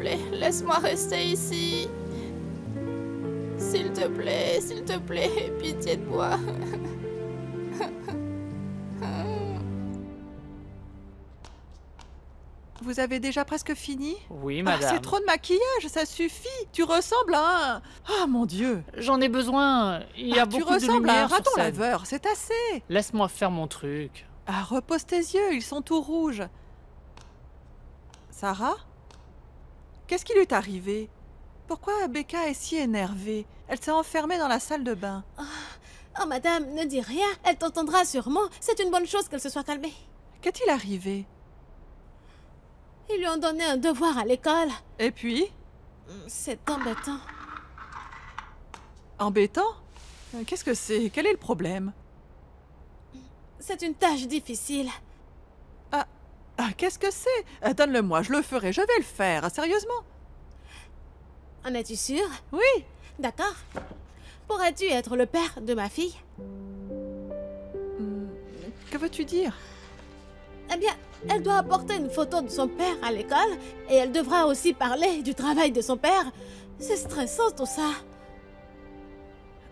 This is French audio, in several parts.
S'il te plaît, laisse-moi rester ici. S'il te plaît, s'il te plaît, pitié de moi. Vous avez déjà presque fini? Oui, Ah, madame. C'est trop de maquillage, ça suffit. Tu ressembles à un... Ah mon Dieu. J'en ai besoin. Il y a Ah, tu beaucoup de ressembles à un lumière raton laveur, c'est assez. Laisse-moi faire mon truc. Ah, repose tes yeux, ils sont tout rouges. Sarah? Qu'est-ce qui lui est arrivé? Pourquoi Becca est si énervée? Elle s'est enfermée dans la salle de bain. Oh, madame, ne dis rien. Elle t'entendra sûrement. C'est une bonne chose qu'elle se soit calmée. Qu'est-il arrivé? Ils lui ont donné un devoir à l'école. Et puis? C'est embêtant. Embêtant? Euh, Qu'est-ce que c'est? Quel est le problème? C'est une tâche difficile. Ah, qu'est-ce que c'est? Euh, Donne-le-moi, je le ferai, je vais le faire, sérieusement. En es-tu sûre Oui, D'accord. Pourrais-tu être le père de ma fille? Hmm, que veux-tu dire? Eh bien, elle doit apporter une photo de son père à l'école et elle devra aussi parler du travail de son père. C'est stressant tout ça.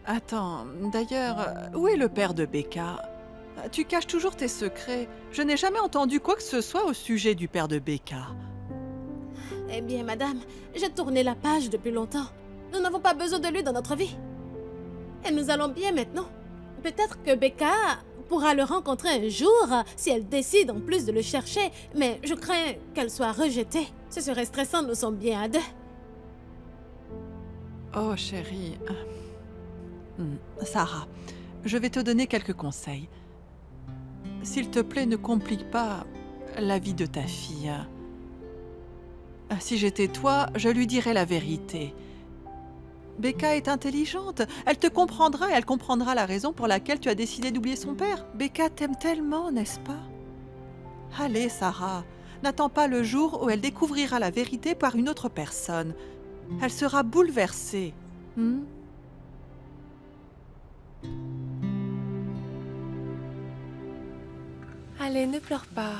Attends, d'ailleurs, euh, où est le père de Becca? Tu caches toujours tes secrets. Je n'ai jamais entendu quoi que ce soit au sujet du père de Becca. Eh bien, madame, j'ai tourné la page depuis longtemps. Nous n'avons pas besoin de lui dans notre vie. Et nous allons bien maintenant. Peut-être que Becca pourra le rencontrer un jour si elle décide en plus de le chercher, mais je crains qu'elle soit rejetée. Ce serait stressant, nous sommes bien à deux. Oh, chérie. Hmm, Sarah, je vais te donner quelques conseils. S'il te plaît, ne complique pas la vie de ta fille. Si j'étais toi, je lui dirais la vérité. Becca est intelligente. Elle te comprendra et elle comprendra la raison pour laquelle tu as décidé d'oublier son père. Becca t'aime tellement, n'est-ce pas? Allez, Sarah, n'attends pas le jour où elle découvrira la vérité par une autre personne. Elle sera bouleversée. Hmm? Allez, ne pleure pas.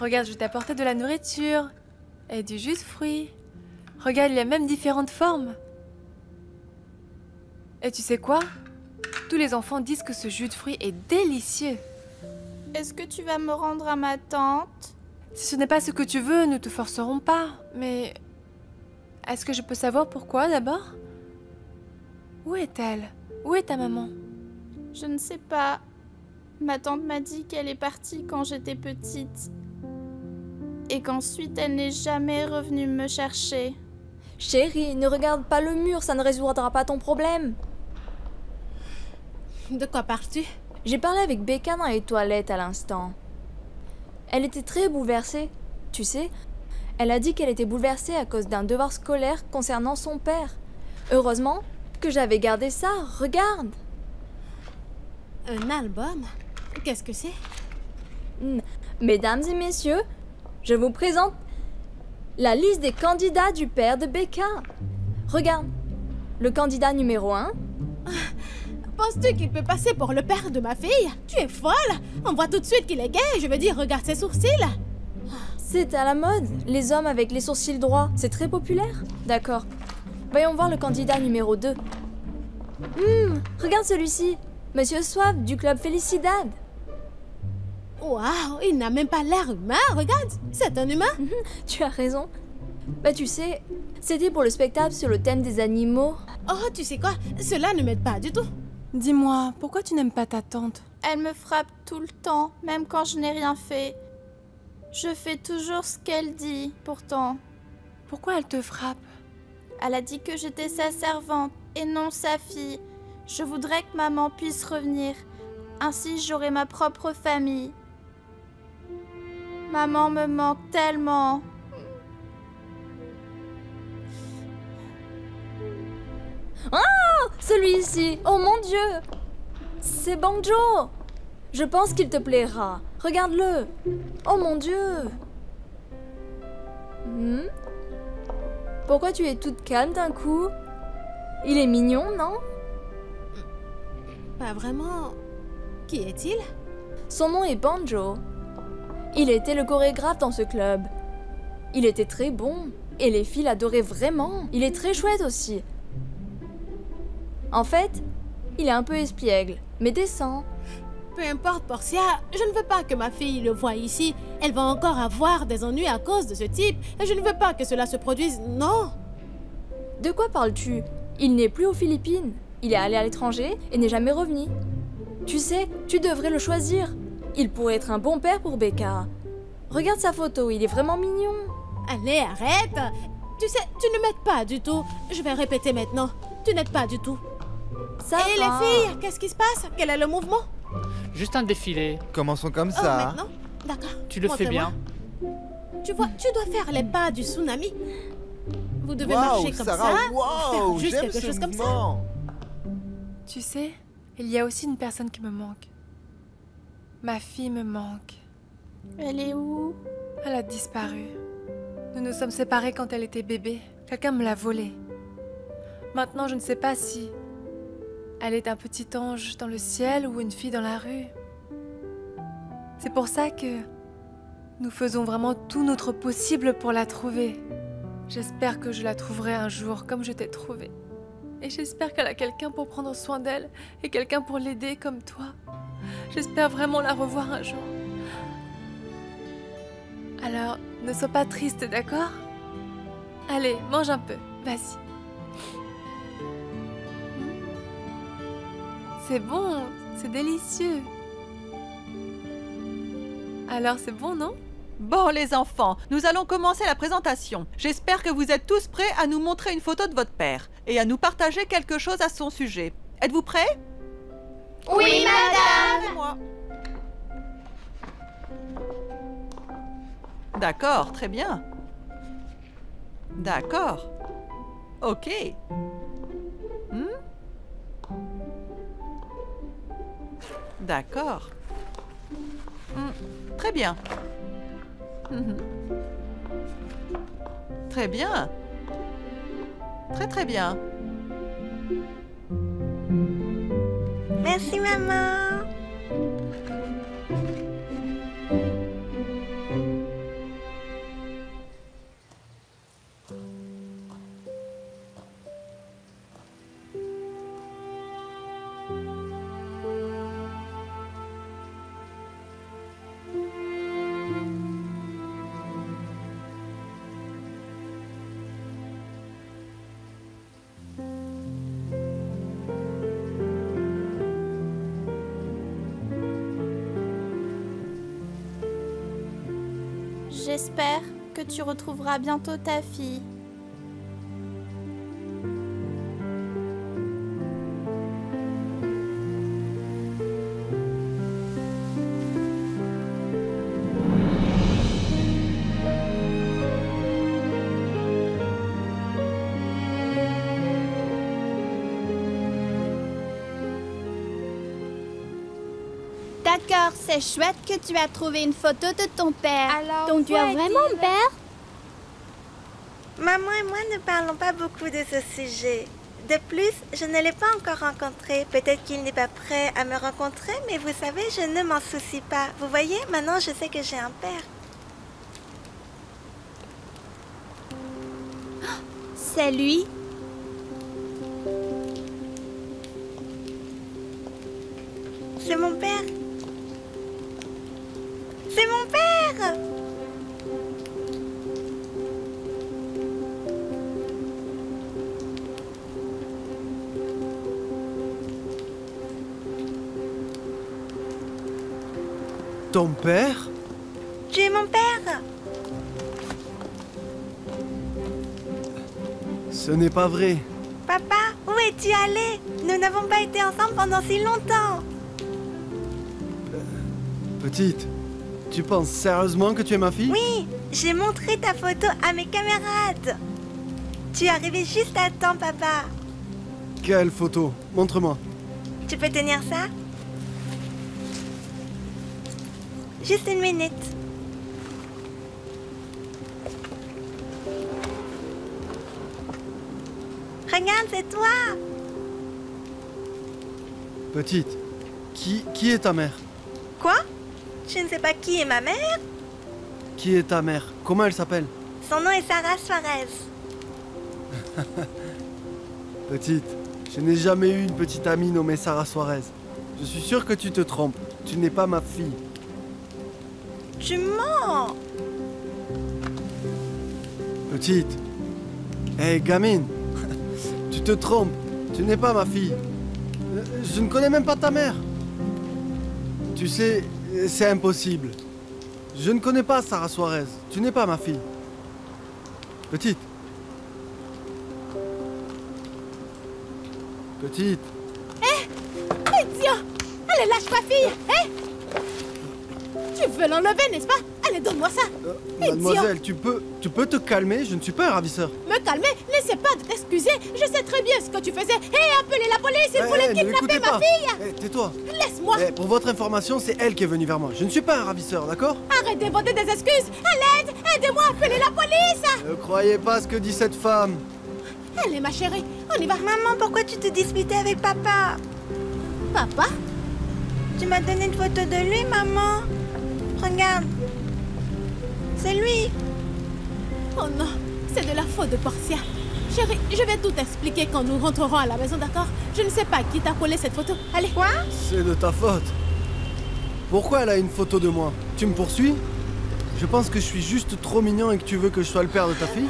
Regarde, je t'ai apporté de la nourriture et du jus de fruits. Regarde, il y a même différentes formes. Et tu sais quoi? Tous les enfants disent que ce jus de fruits est délicieux. Est-ce que tu vas me rendre à ma tante? Si ce n'est pas ce que tu veux, nous te forcerons pas. Mais est-ce que je peux savoir pourquoi d'abord? Où est-elle? Où est ta maman? Je ne sais pas. Ma tante m'a dit qu'elle est partie quand j'étais petite. Et qu'ensuite elle n'est jamais revenue me chercher. Chérie, ne regarde pas le mur, ça ne résoudra pas ton problème. De quoi parles-tu? J'ai parlé avec Becca dans les toilettes à l'instant. Elle était très bouleversée. Tu sais, elle a dit qu'elle était bouleversée à cause d'un devoir scolaire concernant son père. Heureusement que j'avais gardé ça, regarde. Un album? Qu'est-ce que c'est? Mesdames et messieurs, je vous présente la liste des candidats du père de Becca. Regarde, le candidat numéro 1, Penses-tu qu'il peut passer pour le père de ma fille? Tu es folle On voit tout de suite qu'il est gay, je veux dire, regarde ses sourcils c'est à la mode. Les hommes avec les sourcils droits, c'est très populaire. D'accord. Voyons voir le candidat numéro 2. Hum, regarde celui-ci. Monsieur Suave du club Felicidad. Waouh, il n'a même pas l'air humain, regarde C'est un humain Tu as raison. Bah tu sais, c'était pour le spectacle sur le thème des animaux. Oh, tu sais quoi Cela ne m'aide pas du tout. Dis-moi, pourquoi tu n'aimes pas ta tante? Elle me frappe tout le temps, même quand je n'ai rien fait. Je fais toujours ce qu'elle dit, pourtant. Pourquoi elle te frappe? Elle a dit que j'étais sa servante et non sa fille. Je voudrais que maman puisse revenir. Ainsi j'aurai ma propre famille. Maman me manque tellement. Celui-ci, oh mon dieu. C'est Banjo. Je pense qu'il te plaira. Regarde-le. Oh mon dieu. Hmm? Pourquoi tu es toute calme d'un coup? Il est mignon, non? Pas vraiment. Qui est-il? Son nom est Banjo. Il était le chorégraphe dans ce club. Il était très bon. et les filles l'adoraient vraiment. Il est très chouette aussi. En fait, il est un peu espiègle, mais décent. Peu importe, Portia, je ne veux pas que ma fille le voie ici. Elle va encore avoir des ennuis à cause de ce type, et je ne veux pas que cela se produise. Non De quoi parles-tu? Il n'est plus aux Philippines. Il est allé à l'étranger et n'est jamais revenu. Tu sais, tu devrais le choisir. Il pourrait être un bon père pour Becca. Regarde sa photo, il est vraiment mignon. Allez, arrête Tu sais, tu ne m'aides pas du tout. Je vais répéter maintenant. Tu n'aides pas du tout. Ça Et va. les filles, qu'est-ce qui se passe? Quel est le mouvement? Juste un défilé. Commençons comme Oh, ça. maintenant? D'accord. Tu le fais bien. Tu vois, tu dois faire les pas du tsunami. Vous devez Waouh, marcher comme Sarah, ça. faire juste j'aime quelque chose comme ça. mouvement. Tu sais, il y a aussi une personne qui me manque. Ma fille me manque. Elle est où? Elle a disparu. Nous nous sommes séparés quand elle était bébé. Quelqu'un me l'a volée. Maintenant, je ne sais pas si elle est un petit ange dans le ciel ou une fille dans la rue. C'est pour ça que nous faisons vraiment tout notre possible pour la trouver. J'espère que je la trouverai un jour comme je t'ai trouvée. Et j'espère qu'elle a quelqu'un pour prendre soin d'elle et quelqu'un pour l'aider comme toi. J'espère vraiment la revoir un jour. Alors, ne sois pas triste, d'accord? Allez, mange un peu, vas-y. Hmm C'est bon, c'est délicieux. Alors, c'est bon, non? Bon, les enfants, nous allons commencer la présentation. J'espère que vous êtes tous prêts à nous montrer une photo de votre père et à nous partager quelque chose à son sujet. Êtes-vous prêts? Oui, madame. D'accord, très bien. D'accord. Ok. Hmm? D'accord. Hmm, Très bien. Mhm. Très bien. Très très bien. Merci maman. J'espère tu retrouveras bientôt ta fille. D'accord, c'est chouette que tu as trouvé une photo de ton père. Alors, Donc tu as vraiment un père Maman et moi ne parlons pas beaucoup de ce sujet. De plus, je ne l'ai pas encore rencontré. Peut-être qu'il n'est pas prêt à me rencontrer, mais vous savez, je ne m'en soucie pas. Vous voyez, maintenant je sais que j'ai un père. C'est lui. C'est mon père. Ton père? Tu es mon père Ce n'est pas vrai. Papa, où es-tu allé? Nous n'avons pas été ensemble pendant si longtemps. Petite, tu penses sérieusement que tu es ma fille? Oui, j'ai montré ta photo à mes camarades. Tu es arrivé juste à temps, papa. Quelle photo? Montre-moi. Tu peux tenir ça? Juste une minute. Regarde, c'est toi Petite, qui, qui est ta mère? Quoi? Je ne sais pas qui est ma mère. Qui est ta mère? Comment elle s'appelle? Son nom est Sarah Suarez. Petite, je n'ai jamais eu une petite amie nommée Sarah Suarez. Je suis sûr que tu te trompes. Tu n'es pas ma fille. Tu mens Petite. Hé, gamine. tu te trompes. Tu n'es pas ma fille. Je ne connais même pas ta mère. Tu sais, c'est impossible. Je ne connais pas Sarah Suarez. Tu n'es pas ma fille. Petite. Petite. Idiot Allez, lâche ma fille Hein Tu veux l'enlever, n'est-ce pas? Allez, donne-moi ça. Euh, mademoiselle, tu peux, tu peux te calmer Je ne suis pas un ravisseur. Me calmer? N'essaie pas de t'excuser. Je sais très bien ce que tu faisais. Hé, appelez la police Il Eh, voulait eh, kidnapper ma pas. fille. Eh, tais-toi. Laisse-moi. Pour votre information, c'est elle qui est venue vers moi. Je ne suis pas un ravisseur, d'accord? Arrête d'inventer des excuses. À l'aide Aidez-moi à appeler la police. Ne croyez pas ce que dit cette femme. Allez, ma chérie, on y va. Maman, pourquoi tu te disputais avec papa? Papa? Tu m'as donné une photo de lui, maman. Regarde. C'est lui. Oh non, c'est de la faute de Portia. Chérie, je vais tout expliquer quand nous rentrerons à la maison, d'accord? Je ne sais pas qui t'a collé cette photo. Allez. Quoi? C'est de ta faute. Pourquoi elle a une photo de moi? Tu me poursuis? Je pense que je suis juste trop mignon et que tu veux que je sois le père de ta fille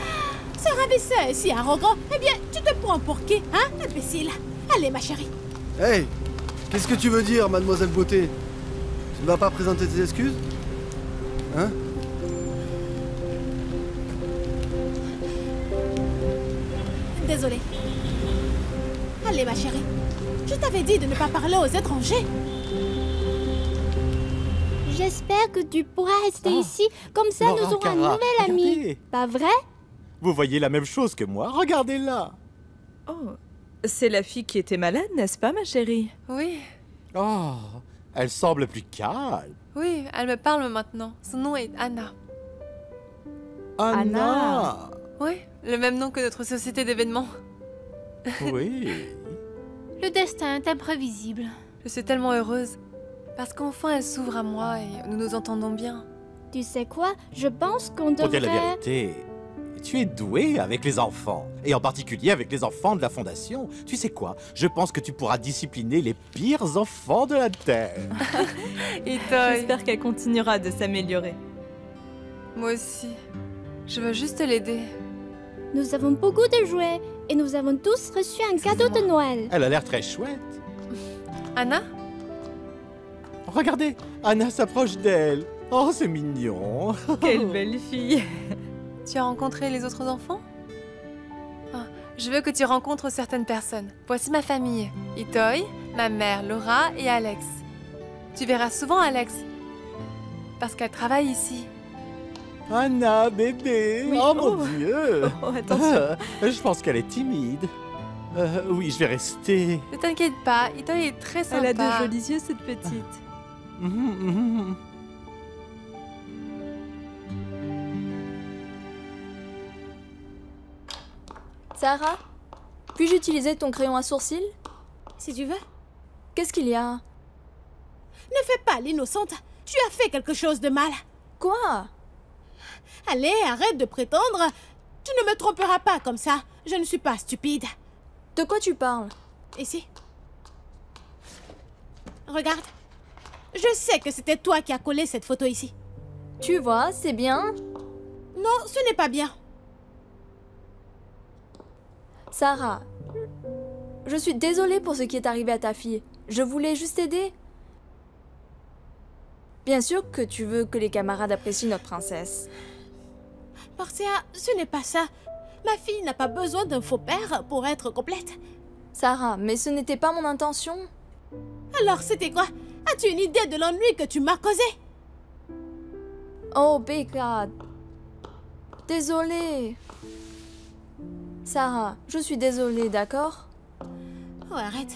Ce ravisseur est si arrogant. Eh bien, tu te prends pour qui, hein, imbécile? Allez, ma chérie. Hey Qu'est-ce que tu veux dire, mademoiselle Beauté? Tu ne vas pas présenter tes excuses? Hein? Désolée. Allez, ma chérie. Je t'avais dit de ne pas parler aux étrangers. J'espère que tu pourras rester Ah. ici. Comme ça, Laura, nous aurons un nouvel ami. regardez. Pas vrai? Vous voyez la même chose que moi Regardez-la Oh, c'est la fille qui était malade, n'est-ce pas, ma chérie? Oui, Oh, elle semble plus calme. Oui, elle me parle maintenant. Son nom est Anna. Anna Oui, le même nom que notre société d'événements. Oui. Le destin est imprévisible. Je suis tellement heureuse. Parce qu'enfin elle s'ouvre à moi et nous nous entendons bien. Tu sais quoi? Je pense qu'on Pour dire devrait... la vérité, tu es doué avec les enfants. Et en particulier avec les enfants de la Fondation. Tu sais quoi? Je pense que tu pourras discipliner les pires enfants de la Terre. Et toi, J'espère qu'elle continuera de s'améliorer. moi aussi. Je veux juste l'aider. Nous avons beaucoup de jouets et nous avons tous reçu un cadeau de Noël. Elle a l'air très chouette. Anna? Regardez, Anna s'approche d'elle. Oh, c'est mignon. Quelle belle fille Tu as rencontré les autres enfants? Ah, Je veux que tu rencontres certaines personnes. Voici ma famille. Itoy, ma mère Laura et Alex. Tu verras souvent Alex. Parce qu'elle travaille ici. Anna, bébé. Oui, oh, oh. mon Dieu. Oh, attention. Euh, je pense qu'elle est timide. Euh, oui, je vais rester. Ne t'inquiète pas, Itoy est très sympa. Elle a de jolis yeux, cette petite. Sarah Puis-je utiliser ton crayon à sourcils? Si tu veux. Qu'est-ce qu'il y a? Ne fais pas l'innocente. Tu as fait quelque chose de mal. Quoi? Allez, arrête de prétendre. Tu ne me tromperas pas comme ça. Je ne suis pas stupide. De quoi tu parles? Ici. Regarde. Je sais que c'était toi qui as collé cette photo ici. Tu vois, c'est bien. Non, ce n'est pas bien. Sarah, je suis désolée pour ce qui est arrivé à ta fille. Je voulais juste aider. Bien sûr que tu veux que les camarades apprécient notre princesse. Portia, ce n'est pas ça. Ma fille n'a pas besoin d'un faux père pour être complète. Sarah, mais ce n'était pas mon intention. Alors, c'était quoi? As-tu une idée de l'ennui que tu m'as causé? Oh, Becca. Désolée. Sarah, je suis désolée, d'accord? Oh, arrête.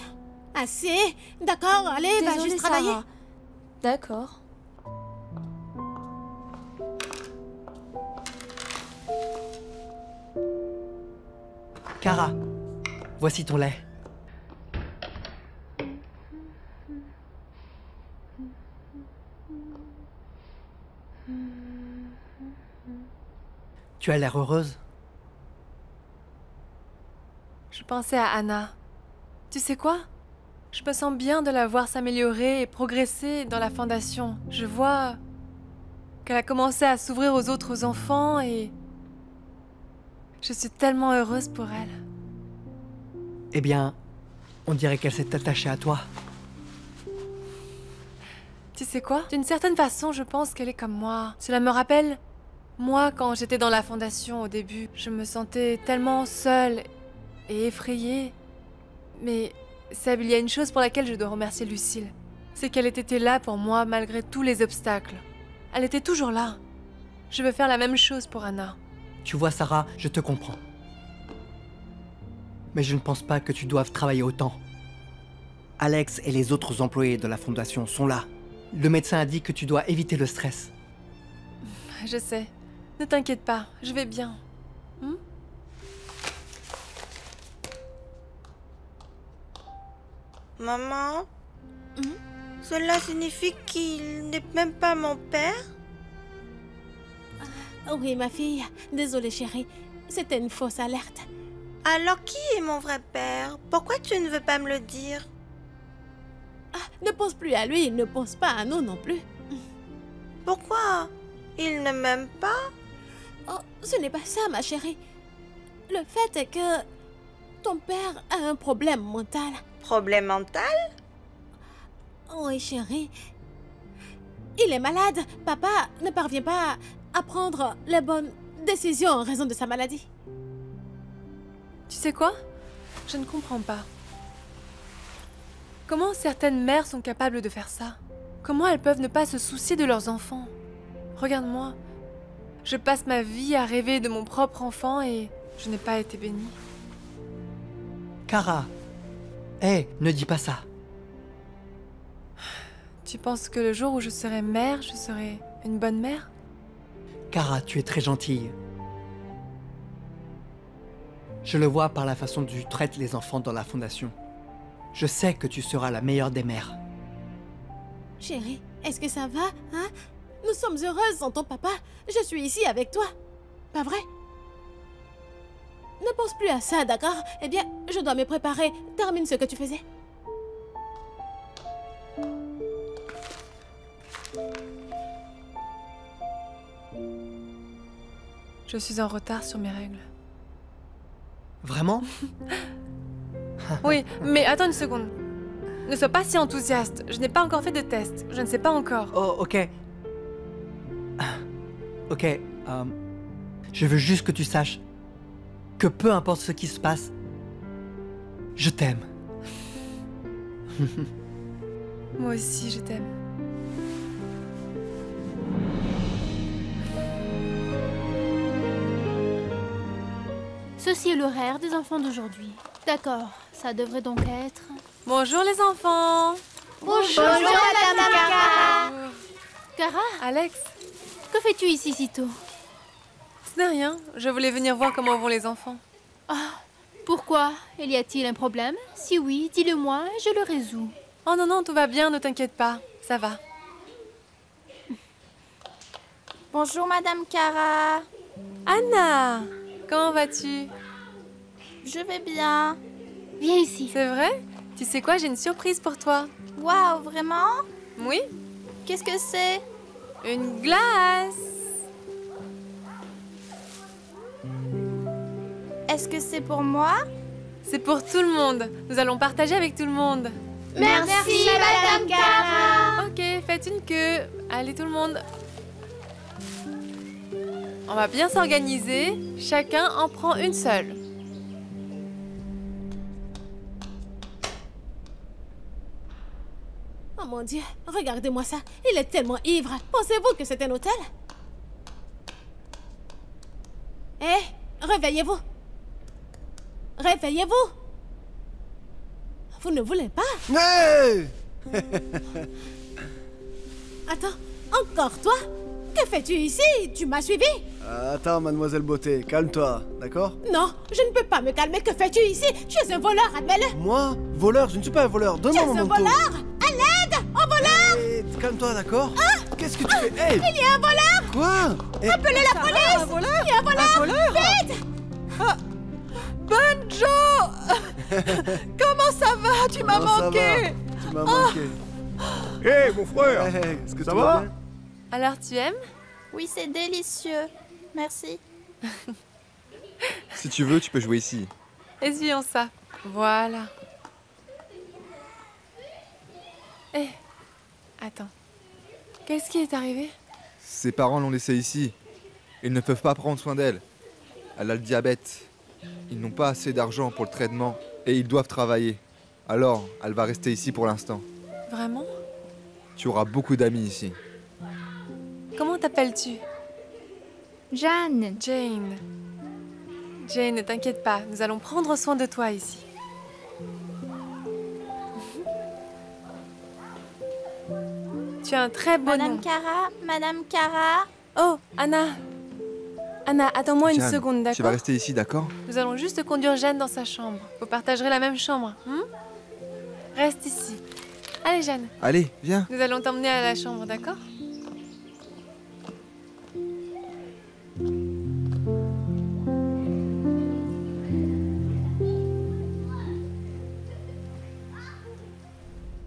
Assez. D'accord, allez, va juste travailler. D'accord. Cara, voici ton lait. Tu as l'air heureuse? Je pensais à Anna. Tu sais quoi? Je me sens bien de la voir s'améliorer et progresser dans la fondation. Je vois qu'elle a commencé à s'ouvrir aux autres enfants et... Je suis tellement heureuse pour elle. Eh bien, on dirait qu'elle s'est attachée à toi. Tu sais quoi? D'une certaine façon, je pense qu'elle est comme moi. Cela me rappelle, moi, quand j'étais dans la fondation au début, je me sentais tellement seule et effrayée. Mais, Seb, il y a une chose pour laquelle je dois remercier Lucille. C'est qu'elle était là pour moi malgré tous les obstacles. Elle était toujours là. Je veux faire la même chose pour Anna. Tu vois, Sarah, je te comprends. Mais je ne pense pas que tu doives travailler autant. Alex et les autres employés de la fondation sont là. Le médecin a dit que tu dois éviter le stress. Je sais. Ne t'inquiète pas, je vais bien. Hmm? Maman Cela signifie qu'il n'est même pas mon père? Oui, ma fille. Désolée, chérie. C'était une fausse alerte. Alors qui est mon vrai père? Pourquoi tu ne veux pas me le dire? Ne pense plus à lui, ne pense pas à nous non plus. Pourquoi? Il ne m'aime pas? Oh, ce n'est pas ça, ma chérie. Le fait est que ton père a un problème mental. Problème mental? Oui, chérie. Il est malade. Papa ne parvient pas à prendre les bonnes décisions en raison de sa maladie. Tu sais quoi? Je ne comprends pas. Comment certaines mères sont capables de faire ça? Comment elles peuvent ne pas se soucier de leurs enfants? Regarde-moi. Je passe ma vie à rêver de mon propre enfant et je n'ai pas été bénie. Cara Hé, ne dis pas ça. Tu penses que le jour où je serai mère, je serai une bonne mère? Cara, tu es très gentille. Je le vois par la façon dont tu traites les enfants dans la fondation. Je sais que tu seras la meilleure des mères. Chérie, est-ce que ça va, hein? Nous sommes heureuses sans ton papa. Je suis ici avec toi. Pas vrai? Ne pense plus à ça, d'accord? Eh bien, je dois me préparer. Termine ce que tu faisais. Je suis en retard sur mes règles. Vraiment? Oui, mais attends une seconde. Ne sois pas si enthousiaste. Je n'ai pas encore fait de test. Je ne sais pas encore. Oh, ok. Ok, euh, je veux juste que tu saches que peu importe ce qui se passe, je t'aime. Moi aussi, je t'aime. Ceci est l'horaire des enfants d'aujourd'hui. D'accord, ça devrait donc être... Bonjour les enfants Bonjour, Madame Cara. Cara Alex Que fais-tu ici si tôt Ce n'est rien. Je voulais venir voir comment vont les enfants. Ah, pourquoi? Il y a-t-il un problème? Si oui, dis-le-moi et je le résous. Oh non, non, tout va bien, ne t'inquiète pas. Ça va. Bonjour, Madame Cara. Anna Comment vas-tu? Je vais bien. Viens ici. C'est vrai? Tu sais quoi, j'ai une surprise pour toi. Waouh, vraiment? Oui Qu'est-ce que c'est? Une glace Est-ce que c'est pour moi? C'est pour tout le monde. Nous allons partager avec tout le monde. Merci, Madame Cara. Ok, faites une queue. Allez tout le monde. On va bien s'organiser. Chacun en prend une seule. Oh mon Dieu, regardez-moi ça. Il est tellement ivre. Pensez-vous que c'est un hôtel? Hé, réveillez-vous. Réveillez-vous. Vous ne voulez pas. Hey! Attends, encore toi? Que fais-tu ici? Tu m'as suivi? Attends, mademoiselle Beauté, calme-toi, d'accord? Non, je ne peux pas me calmer. Que fais-tu ici? Tu es un voleur, admets-le. Moi? Voleur? Je ne suis pas un voleur, Tu es donne-moi mon un manteau. voleur? À l'aide Un voleur! Calme-toi, d'accord? Qu'est-ce que tu fais? Hey! Il y a un voleur! Quoi? Eh, Appelez la police Un voleur? Il y a un voleur! Un voleur? Vite! Ah Banjo Comment ça va? Tu m'as manqué va? Tu m'as manqué. Hé, mon frère Hey, hey, est-ce que Ça va? bien? Alors tu aimes? Oui, c'est délicieux. Merci. Si tu veux, tu peux jouer ici. Essuyons ça. Voilà. Eh, attends. Qu'est-ce qui est arrivé? Ses parents l'ont laissée ici. Ils ne peuvent pas prendre soin d'elle. Elle a le diabète. Ils n'ont pas assez d'argent pour le traitement et ils doivent travailler. Alors, elle va rester ici pour l'instant. Vraiment? Tu auras beaucoup d'amis ici. Comment t'appelles-tu? Jeanne. Jane. Jane, ne t'inquiète pas, nous allons prendre soin de toi ici. Tu as un très beau Madame nom. Cara, Madame Cara. Oh, Anna. Anna, attends-moi une Jeanne, seconde, Tu vas d'accord rester ici, d'accord Nous allons juste conduire Jeanne dans sa chambre. Vous partagerez la même chambre. hmm Reste ici. Allez, Jeanne. Allez, viens. Nous allons t'emmener à la chambre, d'accord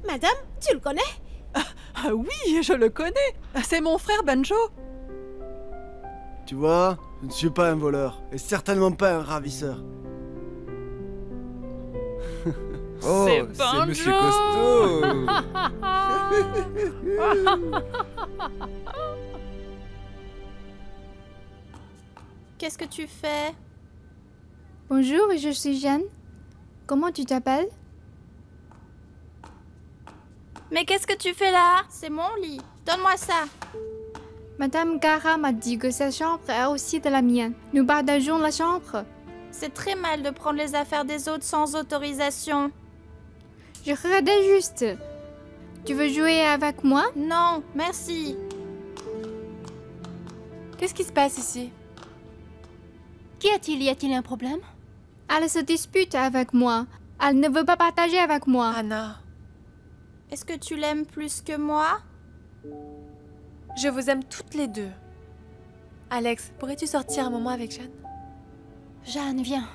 Madame, tu le connais Ah oui, je le connais C'est mon frère Banjo Tu vois, je ne suis pas un voleur et certainement pas un ravisseur. Oh, C'est Monsieur Costaud Qu'est-ce que tu fais? Bonjour, je suis Jeanne. Comment tu t'appelles? Mais qu'est-ce que tu fais là? C'est mon lit. Donne-moi ça. Madame Gara m'a dit que sa chambre est aussi de la mienne. Nous partageons la chambre. C'est très mal de prendre les affaires des autres sans autorisation. Je regardais juste. Tu veux jouer avec moi? Non, merci. Qu'est-ce qui se passe ici? Qu'y a-t-il? Y a-t-il un problème? Elle se dispute avec moi. Elle ne veut pas partager avec moi. Anna, Est-ce que tu l'aimes plus que moi? Je vous aime toutes les deux. Alex, pourrais-tu sortir un moment avec Jeanne? Jeanne, viens.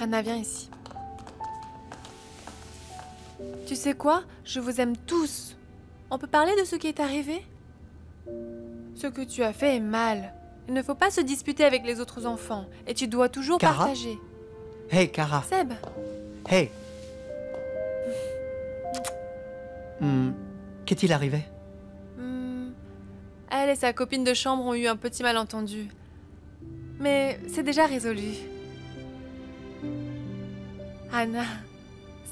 Anna, viens ici. Tu sais quoi? Je vous aime tous. On peut parler de ce qui est arrivé? Ce que tu as fait est mal. Il ne faut pas se disputer avec les autres enfants. Et tu dois toujours Cara? partager. Hey, Cara. Seb, Hey. Hmm, Qu'est-il arrivé? Elle et sa copine de chambre ont eu un petit malentendu. Mais c'est déjà résolu. Anna,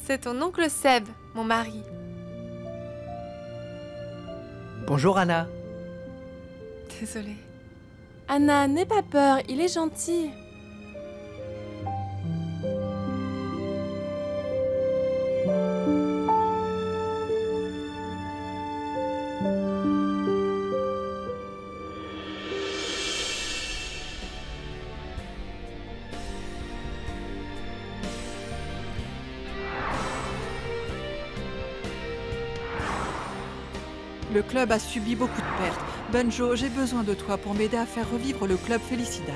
c'est ton oncle Seb, mon mari. Bonjour, Anna. Désolée. Anna, n'aie pas peur, il est gentil. Club a subi beaucoup de pertes. Banjo, j'ai besoin de toi pour m'aider à faire revivre le club Felicidad.